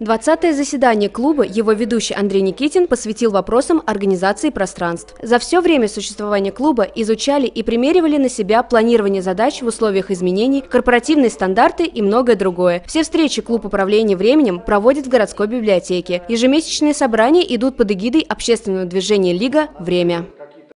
20 заседание клуба его ведущий Андрей Никитин посвятил вопросам организации пространств. За все время существования клуба изучали и примеривали на себя планирование задач в условиях изменений, корпоративные стандарты и многое другое. Все встречи клуб управления временем проводит в городской библиотеке. Ежемесячные собрания идут под эгидой общественного движения «Лига. Время».